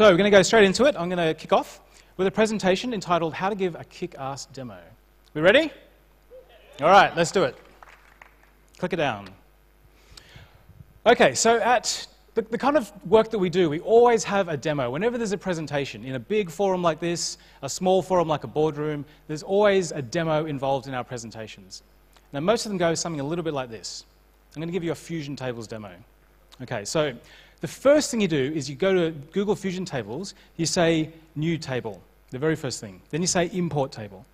So we're going to go straight into it. I'm going to kick off with a presentation entitled How to Give a Kick-Ass Demo. We ready? All right, let's do it. Click it down. Okay, so at the, the, kind of work that we do, we always have a demo. Whenever there's a presentation, in a big forum like this, a small forum like a boardroom, there's always a demo involved in our presentations. Now, most of them go something a little bit like this. I'm going to give you a Fusion Tables demo. Okay, so the first thing you do is you go to Google Fusion Tables, you say New Table, the very first thing. Then you say Import Table.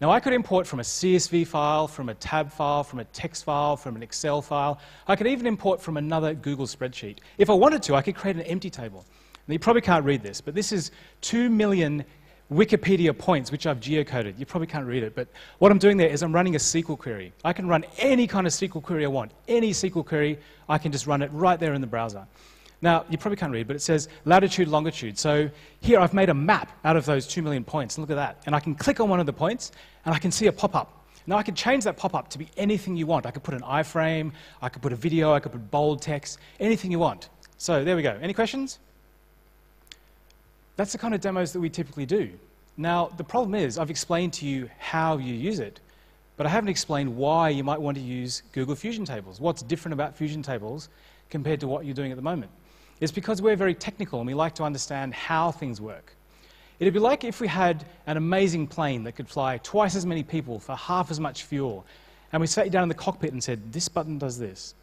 Now, I could import from a CSV file, from a tab file, from a text file, from an Excel file. I could even import from another Google spreadsheet. If I wanted to, I could create an empty table. Now, you probably can't read this, but this is 2 million Wikipedia points, which I've geocoded. You probably can't read it, but what I'm doing there is I'm running a SQL query. I can run any kind of SQL query I want. Any SQL query, I can just run it right there in the browser. Now, you probably can't read, but it says latitude, longitude. So here I've made a map out of those 2 million points. Look at that. And I can click on one of the points, and I can see a pop-up. Now, I can change that pop-up to be anything you want. I could put an iframe, I could put a video, I could put bold text, anything you want. So there we go. Any questions? That's the kind of demos that we typically do. Now, the problem is I've explained to you how you use it, but I haven't explained why you might want to use Google Fusion Tables. What's different about Fusion Tables compared to what you're doing at the moment? It's because we're very technical and we like to understand how things work. It'd be like if we had an amazing plane that could fly twice as many people for half as much fuel, and we sat you down in the cockpit and said, this button does this,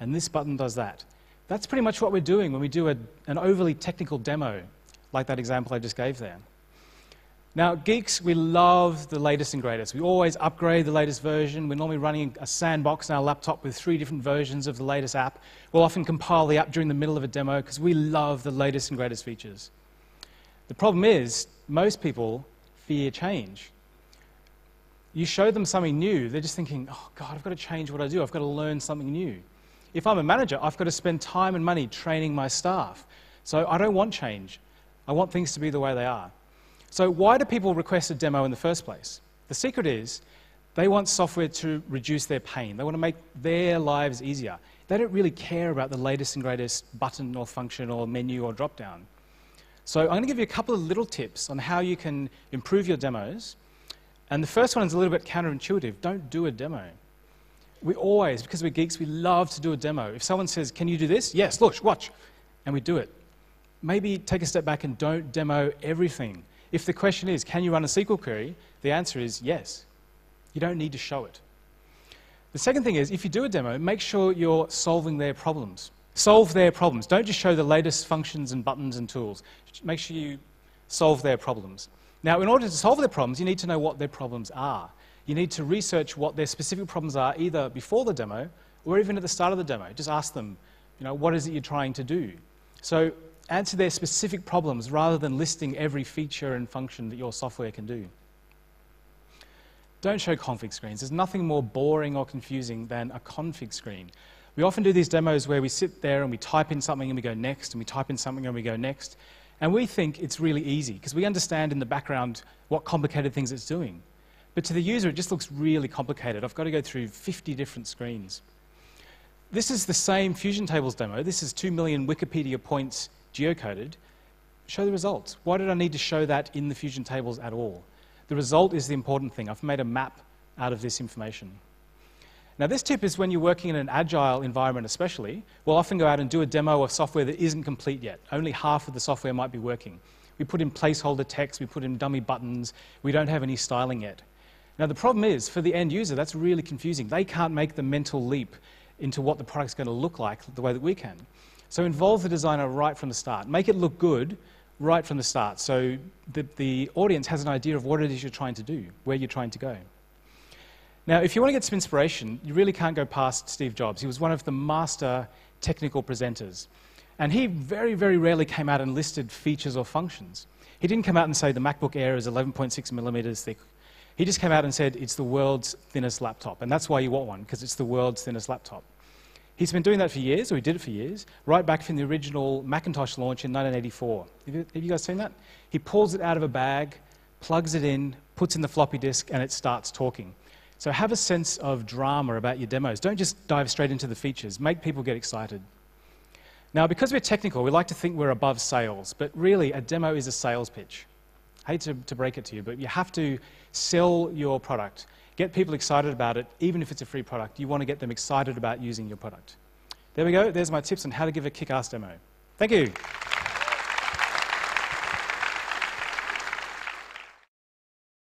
and this button does that. That's pretty much what we're doing when we do a, an overly technical demo, like that example I just gave there. Now, geeks, we love the latest and greatest. We always upgrade the latest version. We're normally running a sandbox on our laptop with three different versions of the latest app. We'll often compile the app during the middle of a demo because we love the latest and greatest features. The problem is, most people fear change. You show them something new, they're just thinking, oh, God, I've got to change what I do. I've got to learn something new. If I'm a manager, I've got to spend time and money training my staff. So I don't want change. I want things to be the way they are. So, why do people request a demo in the first place? The secret is they want software to reduce their pain, they want to make their lives easier. They don't really care about the latest and greatest button or function or menu or drop down. So, I'm going to give you a couple of little tips on how you can improve your demos. And the first one is a little bit counterintuitive don't do a demo. We always, because we're geeks, we love to do a demo. If someone says, Can you do this? Yes, look, watch. And we do it. Maybe take a step back and don't demo everything. If the question is, can you run a SQL query? The answer is yes. You don't need to show it. The second thing is, if you do a demo, make sure you're solving their problems. Solve their problems. Don't just show the latest functions and buttons and tools. Make sure you solve their problems. Now, in order to solve their problems, you need to know what their problems are. You need to research what their specific problems are either before the demo or even at the start of the demo. Just ask them, you know, what is it you're trying to do? So answer their specific problems rather than listing every feature and function that your software can do. Don't show config screens. There's nothing more boring or confusing than a config screen. We often do these demos where we sit there and we type in something and we go next, and we type in something and we go next. And we think it's really easy because we understand in the background what complicated things it's doing. But to the user, it just looks really complicated. I've got to go through 50 different screens. This is the same Fusion Tables demo. This is 2 million Wikipedia points geocoded, show the results. Why did I need to show that in the Fusion tables at all? The result is the important thing. I've made a map out of this information. Now, this tip is when you're working in an agile environment, especially, we'll often go out and do a demo of software that isn't complete yet. Only half of the software might be working. We put in placeholder text, we put in dummy buttons, we don't have any styling yet. Now, the problem is, for the end user, that's really confusing. They can't make the mental leap into what the product's going to look like the way that we can. So involve the designer right from the start. Make it look good right from the start so that the audience has an idea of what it is you're trying to do, where you're trying to go. Now, if you want to get some inspiration, you really can't go past Steve Jobs. He was one of the master technical presenters. And he very, very rarely came out and listed features or functions. He didn't come out and say the MacBook Air is 11.6 millimeters thick. He just came out and said it's the world's thinnest laptop. And that's why you want one, because it's the world's thinnest laptop. He's been doing that for years, or he did it for years, right back from the original Macintosh launch in 1984. Have you, guys seen that? He pulls it out of a bag, plugs it in, puts in the floppy disk, and it starts talking. So have a sense of drama about your demos. Don't just dive straight into the features. Make people get excited. Now, because we're technical, we like to think we're above sales, but really, a demo is a sales pitch. I hate to, to break it to you, but you have to sell your product, get people excited about it, even if it's a free product. You want to get them excited about using your product. There we go. There's my tips on how to give a kick ass demo. Thank you.